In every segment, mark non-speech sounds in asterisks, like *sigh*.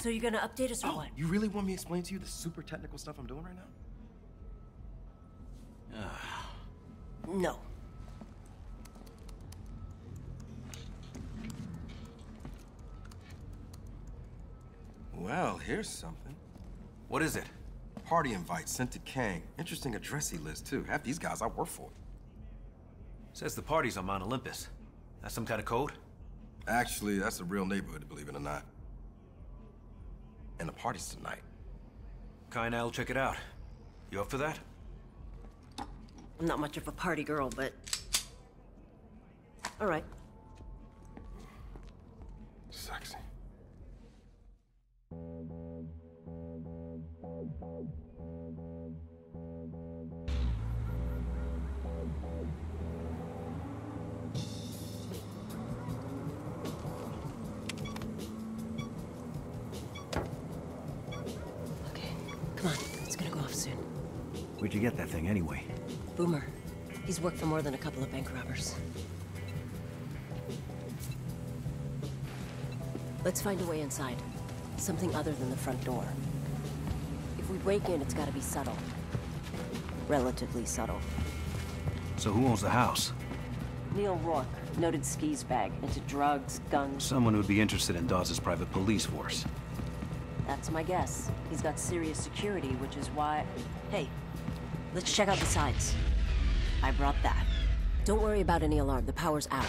So you're gonna update us or Oh, what? you really want me to explain to you the super technical stuff I'm doing right now? *sighs* No. Well, here's something. What is it? Party invite sent to Kang. Interesting address he lists, too. Half these guys I work for. Says the party's on Mount Olympus. That's some kind of code? Actually, that's a real neighborhood, believe it or not. And the party's tonight. Khai and I'll check it out. You up for that? I'm not much of a party girl, but... All right. Sexy. You get that thing anyway? Boomer. He's worked for more than a couple of bank robbers. Let's find a way inside. Something other than the front door. If we break in, it's gotta be subtle. Relatively subtle. So who owns the house? Neil Roark, noted skis bag, into drugs, guns. Someone who'd be interested in Dawes' private police force. That's my guess. He's got serious security, which is why... Hey, let's check out the sides. I brought that. Don't worry about any alarm. The power's out.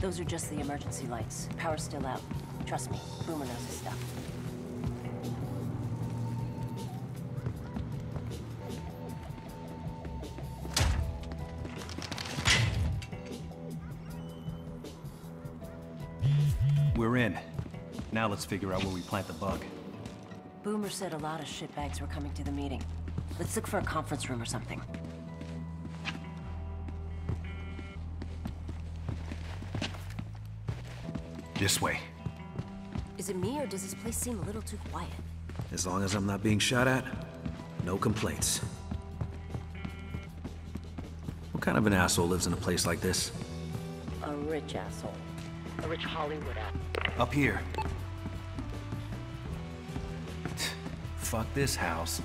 Those are just the emergency lights. Power's still out. Trust me, Boomer knows his stuff. We're in. Now let's figure out where we plant the bug. Boomer said a lot of shitbags were coming to the meeting. Let's look for a conference room or something. This way. Is it me, or does this place seem a little too quiet? As long as I'm not being shot at, no complaints. What kind of an asshole lives in a place like this? A rich asshole. A rich Hollywood asshole. Up here. Fuck this house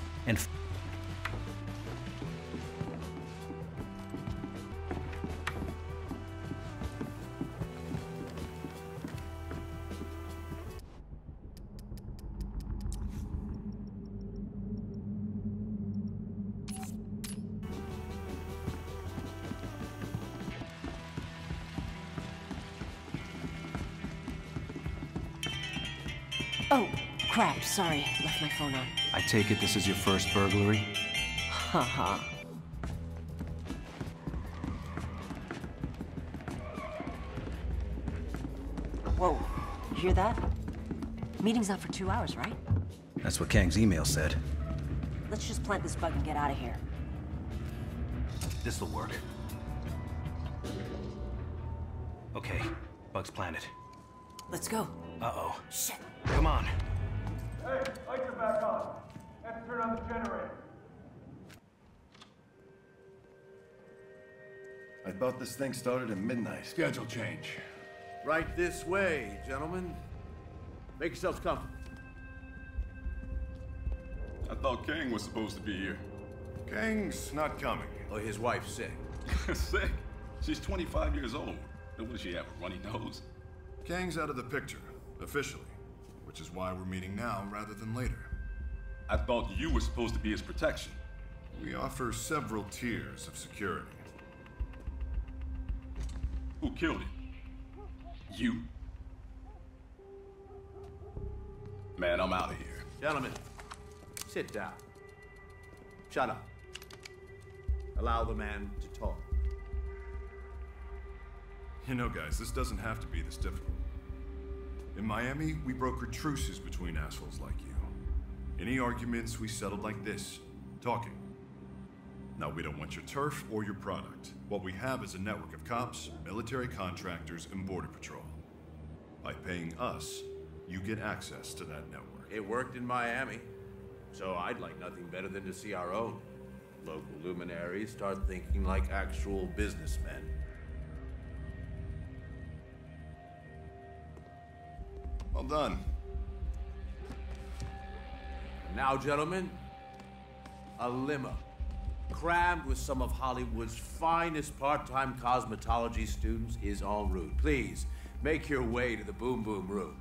crap. Sorry. Left my phone on. I take it this is your first burglary? Haha. Whoa. You hear that? Meeting's not for two hours, right? That's what Kang's email said. Let's just plant this bug and get out of here. This'll work. Okay, Bug's planted. Let's go. Uh-oh. Shit. Come on. Hey, lights are back on. Have to turn on the generator. I thought this thing started at midnight. Schedule change. Right this way, gentlemen. Make yourselves comfortable. I thought Kang was supposed to be here. Kang's not coming. Oh, his wife's sick. *laughs* Sick. She's 25 years old. What does she have, a runny nose? Kang's out of the picture, officially. Which is why we're meeting now rather than later. I thought you were supposed to be his protection. We offer several tiers of security. Who killed him? You? Man, I'm out of here. Gentlemen, sit down. Shut up. Allow the man to talk. You know, guys, this doesn't have to be this difficult. In Miami, we brokered truces between assholes like you. Any arguments we settled like this, talking. Now, we don't want your turf or your product. What we have is a network of cops, military contractors, and Border Patrol. By paying us, you get access to that network. It worked in Miami, so I'd like nothing better than to see our own local luminaries start thinking like actual businessmen. Well done. Now, gentlemen, a limo crammed with some of Hollywood's finest part-time cosmetology students is en route. Please, make your way to the Boom Boom Room.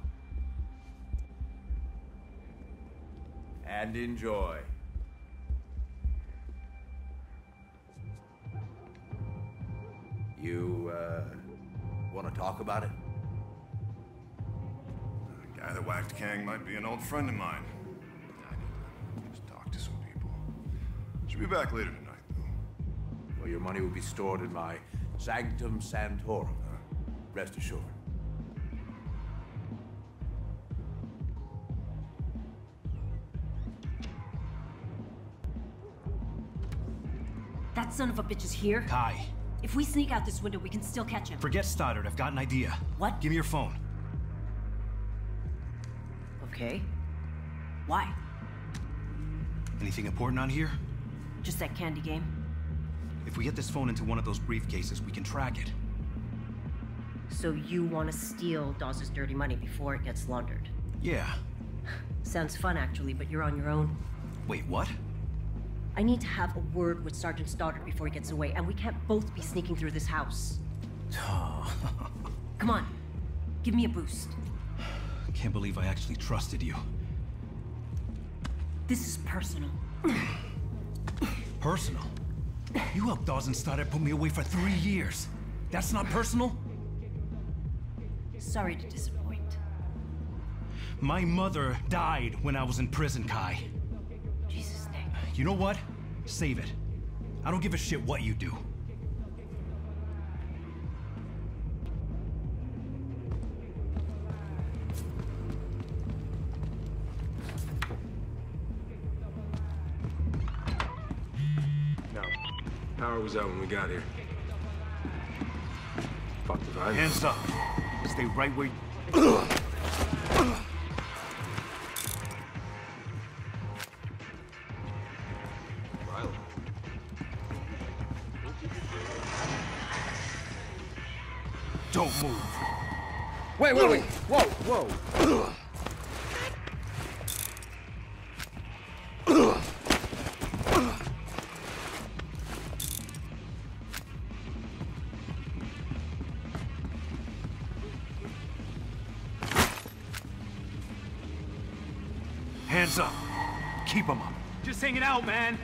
And enjoy. You, uh, want to talk about it? The guy that whacked Kang might be an old friend of mine. I need to just talk to some people. Should be back later tonight, though. Well, your money will be stored in my Sanctum Sanctorum. Rest assured. That son of a bitch is here. Khai, If we sneak out this window, we can still catch him. forget Stoddard. I've got an idea. What? Give me your phone. Okay. Why? Anything important on here? Just that candy game? If we get this phone into one of those briefcases, we can track it. So you want to steal Dawes' dirty money before it gets laundered? Yeah. *sighs* Sounds fun, actually, but you're on your own. Wait, what? I need to have a word with Sergeant Stoddard before he gets away, and we can't both be sneaking through this house. *sighs* Come on. Give me a boost. Can't believe I actually trusted you. This is personal. *laughs* Personal? You helped Dawson Stoddard put me away for three years. That's not personal? Sorry to disappoint. My mother died when I was in prison, Khai. Jesus, Nick. You know what? Save it. I don't give a shit what you do. Power was out when we got here. Fuck the vibe. Hands up. Stay right where you... Riley. Don't move. Wait, wait, wait. Whoa, whoa. Hanging out, man.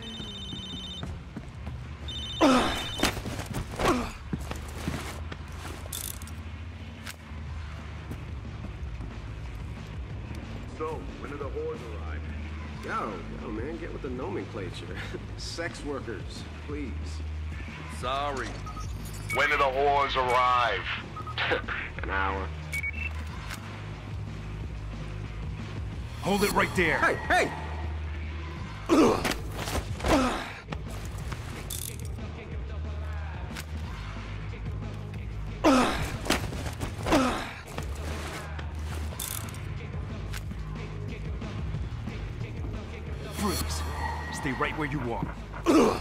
So, when do the whores arrive? Yo, yo, man, get with the nomenclature. *laughs* Sex workers, please. Sorry. When do the whores arrive? *laughs* An hour. Hold it right there. Hey, hey! Right where you are. *clears throat*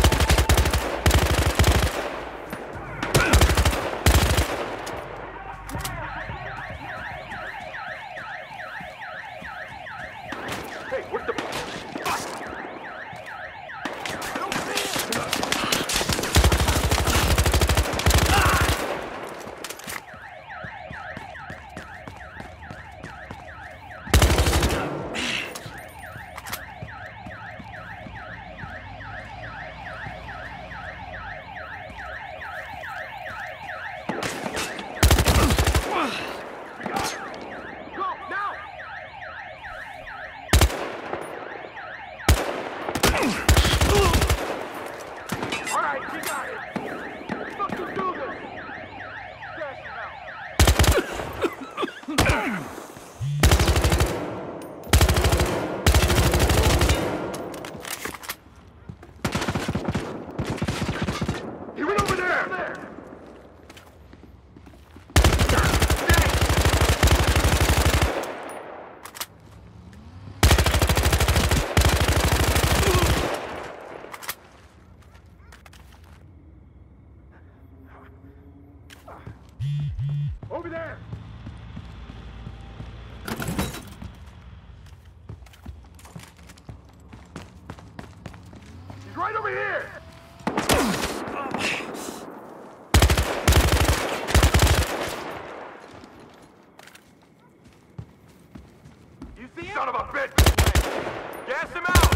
see him? Son of a bitch! Gas him out!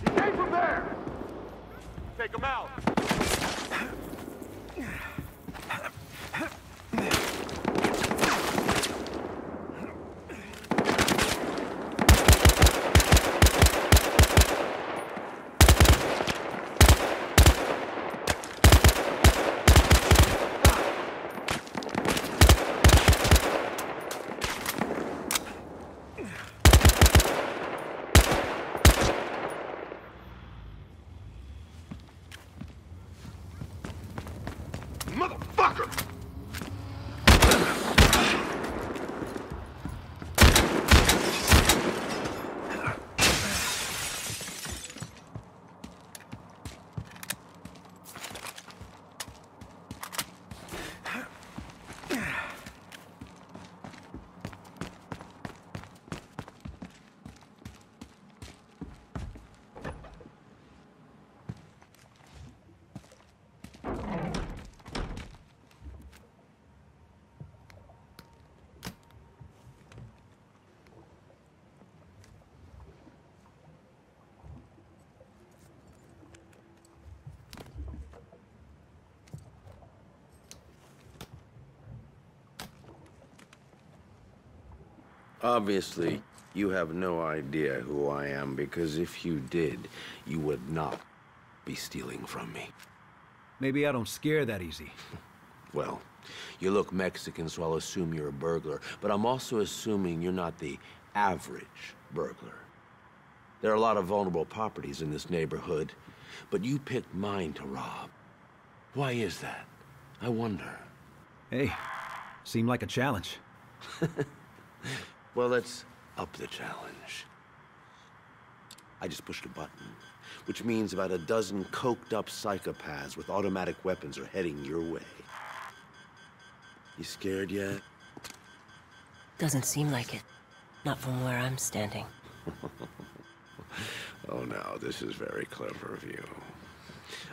He came from there! Take him out! Motherfucker! Obviously, you have no idea who I am, because if you did, you would not be stealing from me. Maybe I don't scare that easy. *laughs* Well, you look Mexican, so I'll assume you're a burglar, but I'm also assuming you're not the average burglar. There are a lot of vulnerable properties in this neighborhood, but you picked mine to rob. Why is that? I wonder. Hey, seemed like a challenge. *laughs* Well, let's up the challenge. I just pushed a button, which means about a dozen coked-up psychopaths with automatic weapons are heading your way. You scared yet? Doesn't seem like it. Not from where I'm standing. *laughs* Oh, no, this is very clever of you.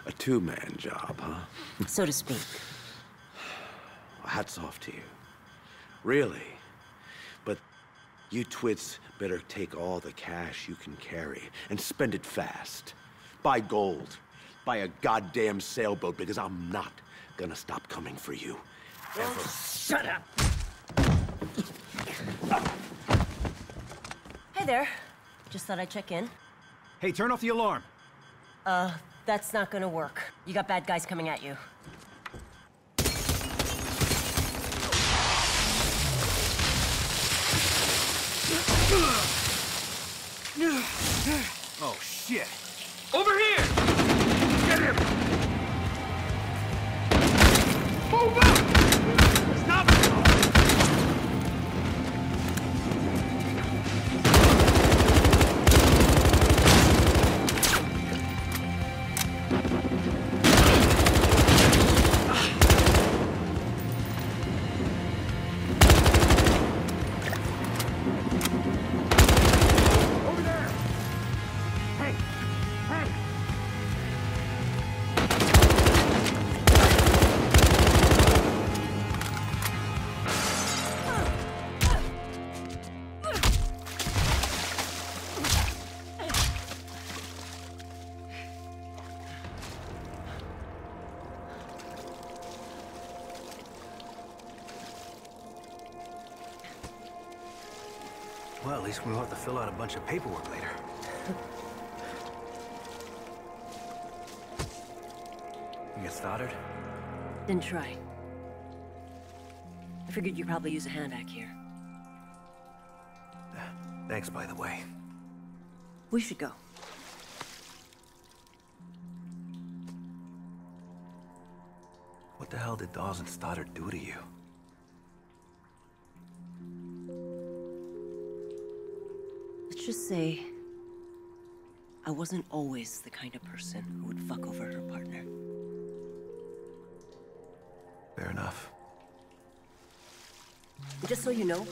A two-man job, huh? So to speak. *sighs* Hats off to you. Really. But you twits better take all the cash you can carry and spend it fast. Buy gold. Buy a goddamn sailboat because I'm not gonna stop coming for you. Ever. Shut up! Hey there. Just thought I'd check in. Hey, turn off the alarm. Uh, that's not gonna work. You got bad guys coming at you. Oh, shit. Over here! Get him! Move up! Least we won't have to fill out a bunch of paperwork later. you get Stoddard? Didn't try. I figured you'd probably use a hand back here. Thanks, by the way. We should go. What the hell did Dawes and Stoddard do to you? Let's just say... I wasn't always the kind of person who would fuck over her partner. Fair enough. Just so you know,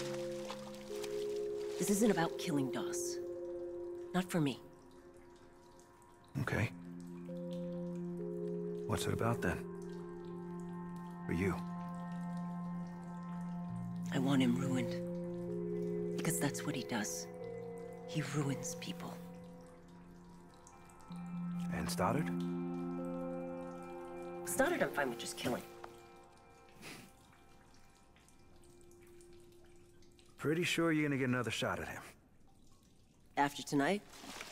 this isn't about killing Dawes. Not for me. Okay. What's it about then? For you? I want him ruined. Because that's what he does. He ruins people. And Stoddard? Stoddard, I'm fine with just killing. Pretty sure you're gonna get another shot at him. After tonight,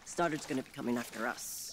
Stoddard's gonna be coming after us.